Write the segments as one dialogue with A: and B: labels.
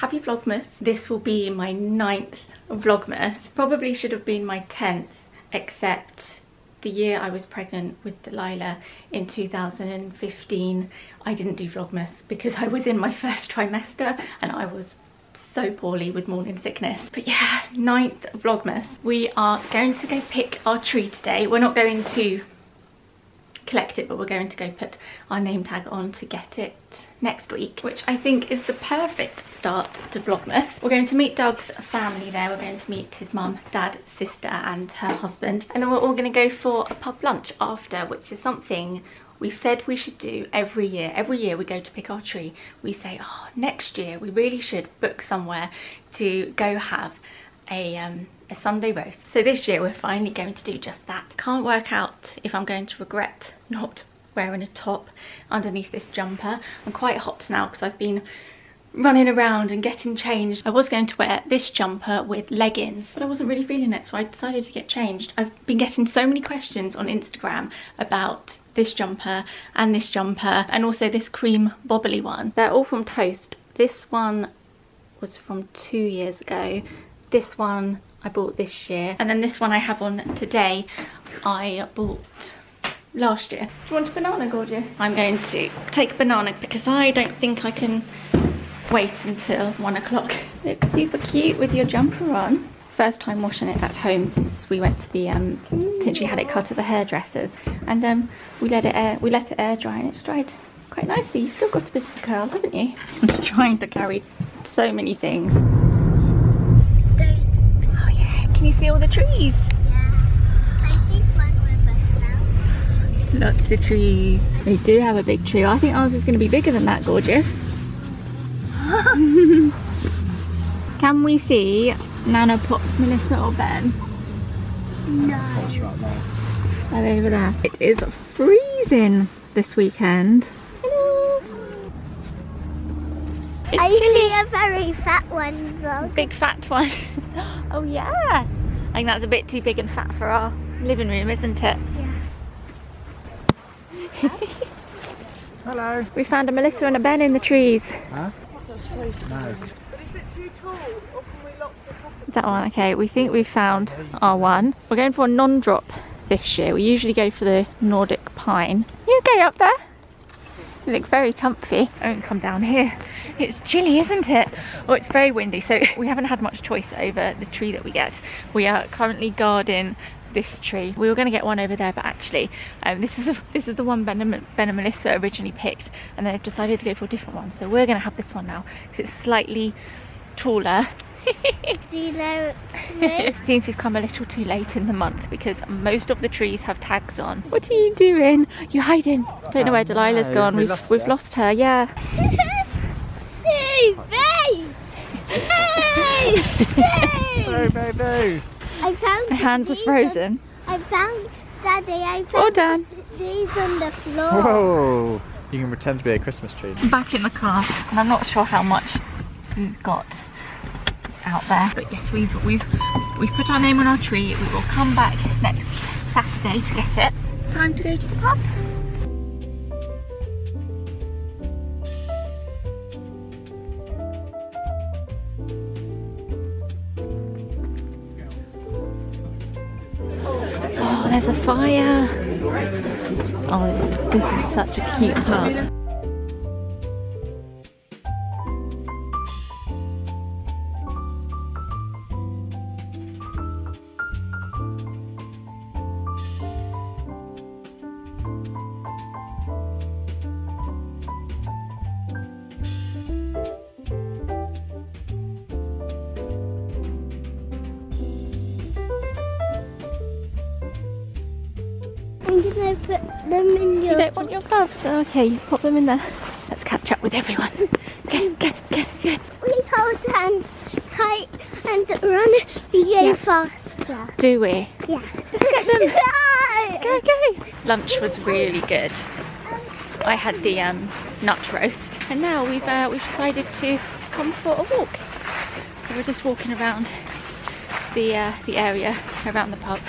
A: happy Vlogmas. This will be my ninth Vlogmas. Probably should have been my 10th, except the year I was pregnant with Delilah in 2015, I didn't do Vlogmas because I was in my first trimester and I was so poorly with morning sickness. But yeah, ninth Vlogmas. We are going to go pick our tree today. We're not going to collect it, but we're going to go put our name tag on to get it next week, which I think is the perfect start to Vlogmas. We're going to meet Doug's family there. We're going to meet his mum, dad, sister and her husband. And then we're all going to go for a pub lunch after, which is something we've said we should do every year. Every year we go to pick our tree. We say, oh, next year we really should book somewhere to go have a, um, a Sunday roast. So this year we're finally going to do just that. Can't work out if I'm going to regret not wearing a top underneath this jumper. I'm quite hot now because I've been running around and getting changed. I was going to wear this jumper with leggings, but I wasn't really feeling it, so I decided to get changed. I've been getting so many questions on Instagram about this jumper and this jumper and also this cream bobbly one. They're all from Toast. This one was from two years ago. This one I bought this year. And then this one I have on today, I bought last year. Do you want a banana, gorgeous? I'm going to take a banana because I don't think I can wait until one o'clock. Looks super cute with your jumper on. First time washing it at home since we went to the, um, since we had it cut at the hairdressers. And um, we let it air, we let it air dry and it's dried quite nicely. You've still got a bit of a curl, haven't you? I'm trying to carry so many things. Can you see all the trees? Lots of trees. They do have a big tree. I think ours is going to be bigger than that, gorgeous. Can we see Nana, Pops, Melissa or Ben?
B: No.
A: They over there? It is freezing this weekend.
B: I
A: chilly.
B: see a very fat one.
A: Big fat one. oh yeah. I think that's a bit too big and fat for our living room, isn't it?
B: Yeah.
C: Hello.
A: We found a Melissa and a Ben in the trees.
C: Huh? No.
A: Is that one? Okay, we think we've found our one. We're going for a non-drop this year. We usually go for the Nordic pine. You okay up there? You look very comfy. I won't come down here. It's chilly, isn't it? Oh, it's very windy. So we haven't had much choice over the tree that we get. We are currently guarding this tree. We were going to get one over there, but actually, um, this is the, this is the one Ben and, ben Melissa originally picked, and they've decided to go for a different one. So we're going to have this one now because it's slightly taller.
B: Do you know me?
A: Seems we've come a little too late in the month because most of the trees have tags on. What are you doing? You're hiding. Don't know where Delilah's
C: no,
A: gone.
C: we
A: We've
C: lost
A: we've
C: her.
A: lost her. Yeah.
B: Hey, hey! Hey! Hey!
C: Boo, boo, boo.
B: I found
A: My hands are frozen.
B: On, I found, Daddy, I
A: Well
B: found
A: done.
B: these on the floor.
C: Whoa. You can pretend to be a Christmas tree.
A: Back in the car, and I'm not sure how much we've got out there. But yes, we've we've we've put our name on our tree. We will come back next Saturday to get it. Time to go to the pub. Fire. Oh, this is, such a cute pub.
B: Them in your.
A: You don't want your gloves? Okay, you pop them in there. Let's catch up with everyone. Go, go, go, go.
B: We hold hands tight and run. We go
A: Yeah.
B: faster.
A: Do we?
B: Yeah.
A: Let's get them.
B: No.
A: Go, go. Lunch was really good. I had the um, nut roast, and now we've uh, we've decided to come for a walk. So we're just walking around the uh, the area around the pub.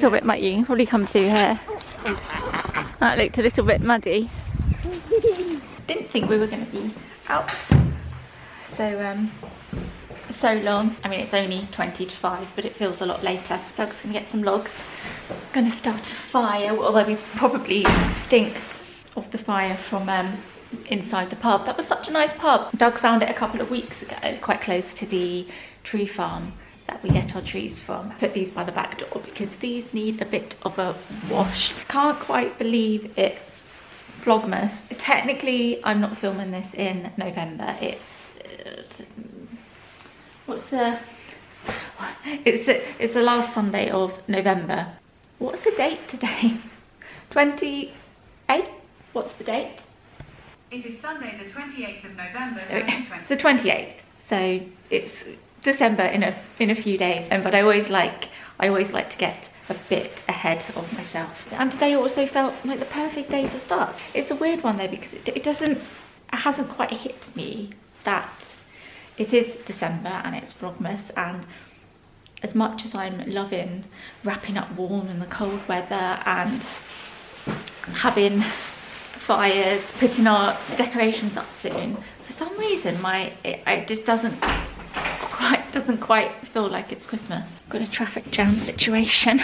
A: Little bit muddy. You can probably come through here. That looked a little bit muddy. Didn't think we were going to be out so um so long. I mean, it's only 20 to 5, but it feels a lot later. Doug's going to get some logs. Going to start a fire, although we probably stink of the fire from um, inside the pub. That was such a nice pub. Doug found it a couple of weeks ago, quite close to the tree farm that we get our trees from. Put these by the back door because these need a bit of a wash. Can't quite believe it's Vlogmas. Technically, I'm not filming this in November. It's, it's what's the it's the, it's the last Sunday of November. What's the date today? 28? What's the date?
D: It is Sunday, the 28th of November,
A: There we go.
D: 2020.
A: It's the 28th. So it's December in a in a few days. Um, but I always like I always like to get a bit ahead of myself. And today also felt like the perfect day to start. It's a weird one though because it, it doesn't it hasn't quite hit me that it is December and it's Vlogmas and as much as I'm loving wrapping up warm in the cold weather and having fires, putting our decorations up soon, for some reason my it, it just doesn't doesn't quite feel like it's Christmas. Got a traffic jam situation.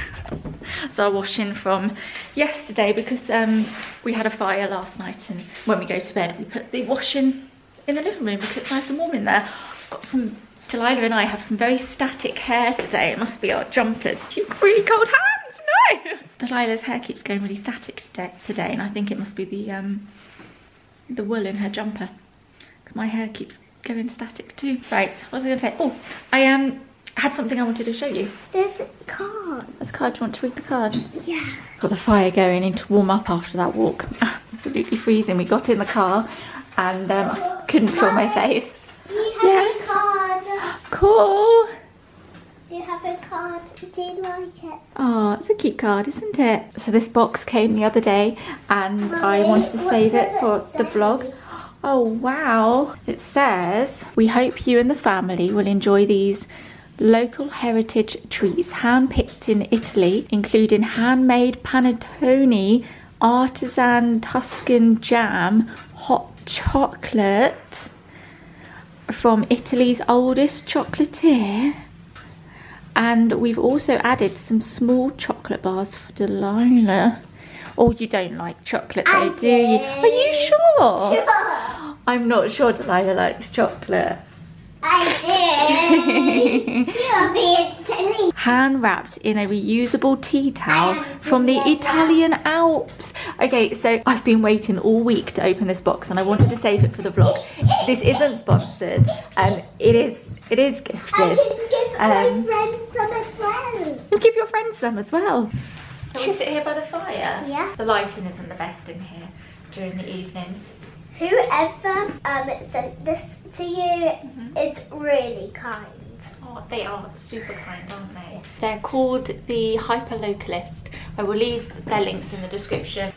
A: so I washing from yesterday because um, we had a fire last night and when we go to bed we put the washing in the living room because it's nice and warm in there. I've got some Delilah and I have some very static hair today. It must be our jumpers. You've got really cold hands, no! Delilah's hair keeps going really static today, today and I think it must be the um, the wool in her jumper. Because my hair keeps going static too. Right, what was I going to say? Oh, I um, had something I wanted to show you.
B: There's a card.
A: This card, do you want to read the card?
B: Yeah.
A: Got the fire going in to warm up after that walk. Absolutely freezing. We got in the car and um, I couldn't feel my face.
B: You have
A: Yes.
B: a card.
A: Cool.
B: You have a card. Do you like it?
A: Oh, it's a cute card, isn't it? So this box came the other day and I wanted to save it for
B: it
A: the vlog. Oh wow. It says, we hope you and the family will enjoy these local heritage treats hand-picked in Italy, including handmade panettone, artisan Tuscan jam, hot chocolate from Italy's oldest chocolatier. And we've also added some small chocolate bars for Delilah. Oh, you don't like chocolate though,
B: I
A: do you? Are you sure? I'm not sure Delilah likes chocolate.
B: I do. You're being silly.
A: Hand wrapped in a reusable tea towel from the. Italian Alps. Okay, so I've been waiting all week to open this box and I wanted to save it for the vlog. This isn't sponsored. Um, it is it is
B: I
A: gifted.
B: can give
A: Um,
B: my friends some as well.
A: You'll give your friends some as well. Can we sit here by the fire?
B: Yeah.
A: The lighting isn't the best in here during the evenings.
B: Whoever um sent this to you
A: Mm-hmm.
B: is really kind.
A: Oh, they are super kind, aren't they? They're called the Hyperlocalist. I will leave their links in the description.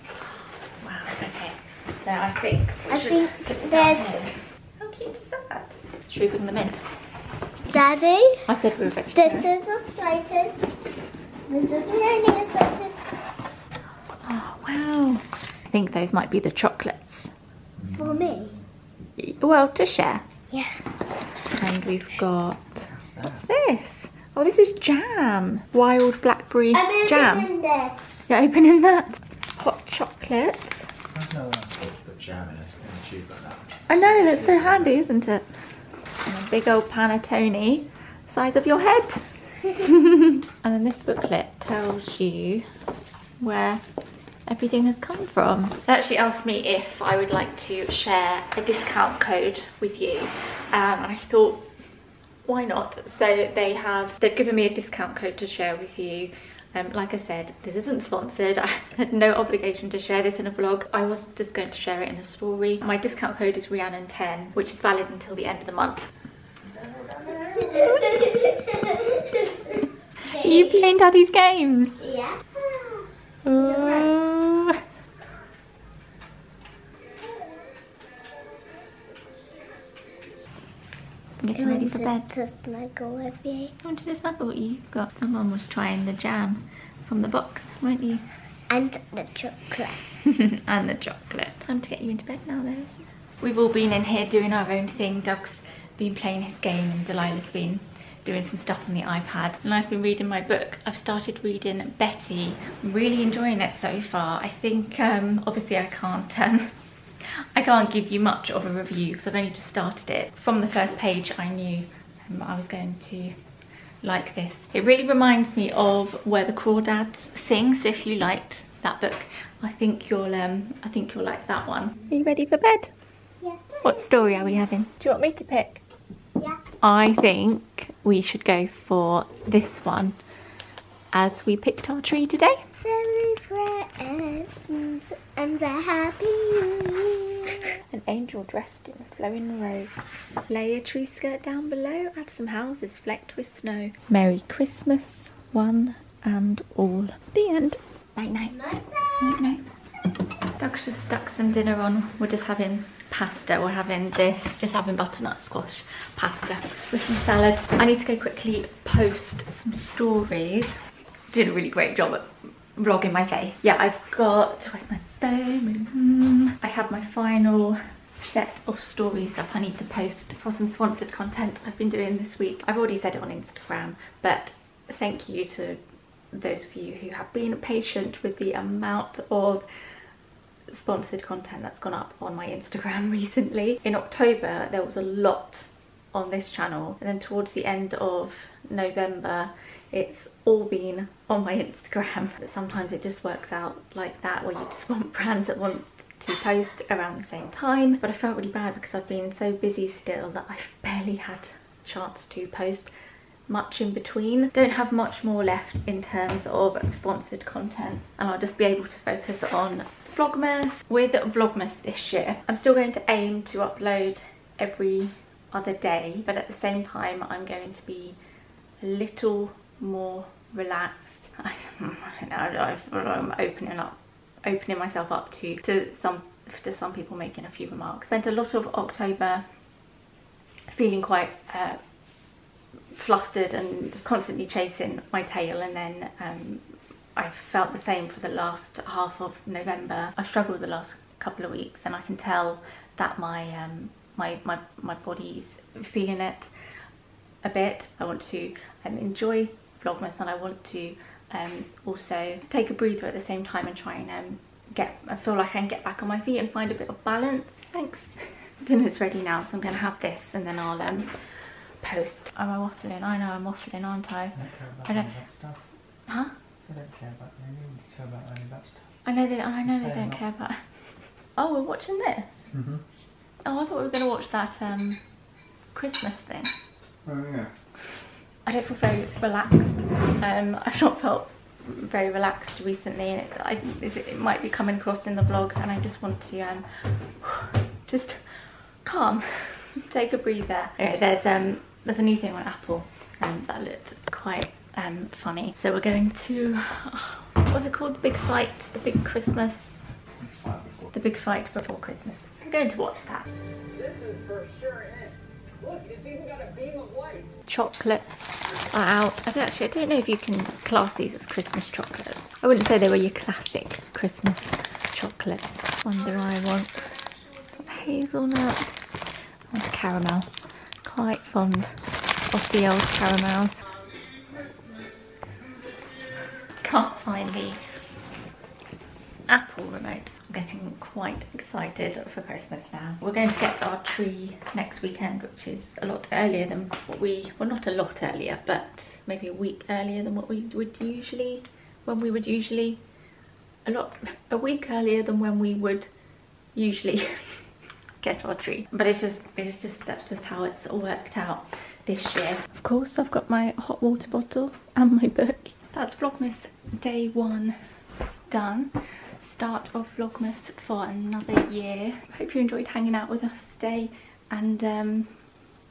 A: Wow, okay. So I think we
B: I
A: should
B: think
A: put it
B: there's-
A: How cute is that? Should we bring them in?
B: Daddy,
A: I said we were
B: this
A: do it.
B: is exciting. This is really exciting.
A: Oh, wow. I think those might be the chocolates.
B: For me.
A: Well, to share.
B: Yeah.
A: And we've got what's this? Oh, this is jam. Wild blackberry
B: I'm
A: jam.
B: opening this.
A: You're opening that. Hot chocolate.
C: I've never to put jam in a, in a tube that.
A: I know, that's so handy, isn't it? And a big old panettone, size of your head. and then this booklet tells you where everything has come from. They actually asked me if I would like to share a discount code with you. Um, and I thought, why not? So they have, they've given me a discount code to share with you. Um, like I said, this isn't sponsored. I had no obligation to share this in a vlog. I was just going to share it in a story. My discount code is Rhiannon10, which is valid until the end of the month. Are you playing Daddy's games?
B: yeah.
A: Ooh. Getting ready for bed.
B: To snuggle with you.
A: I wanted to snuggle what you've got. Someone was trying the jam from the box, weren't you?
B: And the chocolate.
A: and the chocolate. Time to get you into bed now, though. We've all been in here doing our own thing. Doug's been playing his game and Delilah's been doing some stuff on the iPad and I've been reading my book. I've started reading Betty. I'm really enjoying it so far. I think um, obviously I can't um, I can't give you much of a review because I've only just started it. From the first page I knew um, I was going to like this. It really reminds me of Where the Crawdads Sing, so if you liked that book, I think you'll um I think you'll like that one. Are you ready for bed?
B: Yeah.
A: What story are we having? Do you want me to pick?
B: Yeah.
A: I think we should go for this one as we picked our tree today.
B: Very friends and a happy new year.
A: An angel dressed in flowing robes. Lay a tree skirt down below, add some houses flecked with snow. Merry Christmas, one and all. The end. Night night. Night night. Doug's just stuck some dinner on. We're just having pasta. We're having this, just having butternut squash pasta with some salad. I need to go quickly post some stories. Did a really great job at vlogging my face. Yeah, I've got, where's my phone? Mm-hmm. I have my final set of stories that I need to post for some sponsored content I've been doing this week. I've already said it on Instagram, but thank you to those of you who have been patient with the amount of sponsored content that's gone up on my Instagram recently. In October there was a lot on this channel and then towards the end of November it's all been on my Instagram. Sometimes it just works out like that where you just want brands that want to post around the same time but I felt really bad because I've been so busy still that I've barely had a chance to post much in between. Don't have much more left in terms of sponsored content and I'll just be able to focus on Vlogmas. With Vlogmas this year, I'm still going to aim to upload every other day, but at the same time, I'm going to be a little more relaxed. I don't know, I'm opening up, opening myself up to, to some to some people making a few remarks. Spent a lot of October feeling quite uh, flustered and just constantly chasing my tail and then um, I've felt the same for the last half of November. I've struggled the last couple of weeks and I can tell that my um, my, my, my body's feeling it a bit. I want to um, enjoy Vlogmas and I want to um, also take a breather at the same time and try and um, get, I feel like I can get back on my feet and find a bit of balance. Thanks. Dinner's ready now so I'm going to have this and then I'll um, post. Am I waffling? I know I'm waffling aren't I?
C: I don't care about
A: I don't-
C: that stuff.
A: Huh?
C: I don't care about any detail about any of that stuff.
A: I know they, I know they don't care about. Oh, we're watching this.
C: Mm-hmm.
A: Oh, I thought we were going to watch that um, Christmas thing.
C: Oh yeah.
A: I don't feel very relaxed. Um, I've not felt very relaxed recently, and it, I, it, it might be coming across in the vlogs, and I just want to um, just calm, take a breather. Anyway, there's um, there's a new thing on Apple um, that looked quite um, funny. So we're going to what was it called? The big fight, the big Christmas, the big fight before Christmas. Going to watch that.
E: This is for sure it. Look, it's even got a beam of light.
A: chocolates are out. I don't actually, I don't know if you can class these as Christmas chocolates. I wouldn't say they were your classic Christmas chocolate. Do I want? Hazelnut. Want caramel. Quite fond of the old caramels. Can't find the Apple remote. I'm getting quite excited for Christmas now. We're going to get our tree next weekend, which is a lot earlier than what we, well not a lot earlier, but maybe a week earlier than what we would usually, when we would usually, a lot, a week earlier than when we would usually get our tree. But it's just, it's just, that's just how it's all worked out this year. Of course, I've got my hot water bottle and my book. That's Vlogmas day one done. Start of Vlogmas for another year. Hope you enjoyed hanging out with us today and um,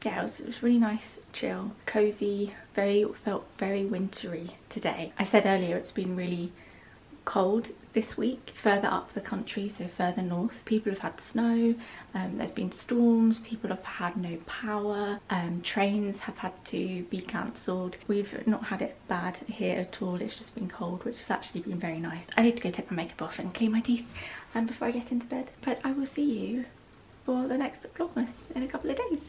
A: yeah, it was, it was really nice, chill, cozy, very, felt very wintry today. I said earlier it's been really cold this week further up the country so further north. People have had snow um, there's been storms people have had no power um, trains have had to be cancelled. We've not had it bad here at all it's just been cold which has actually been very nice. I need to go take my makeup off and clean my teeth um, before i get into bed but i will see you for the next vlogmas in a couple of days